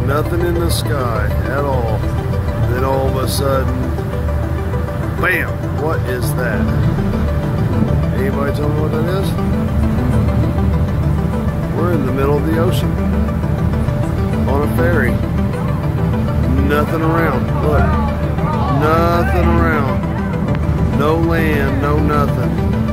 nothing in the sky at all. Then all of a sudden, bam! What is that? Anybody tell me what that is? We're in the middle of the ocean on a ferry. Nothing around. Look. Nothing around. No land, no nothing.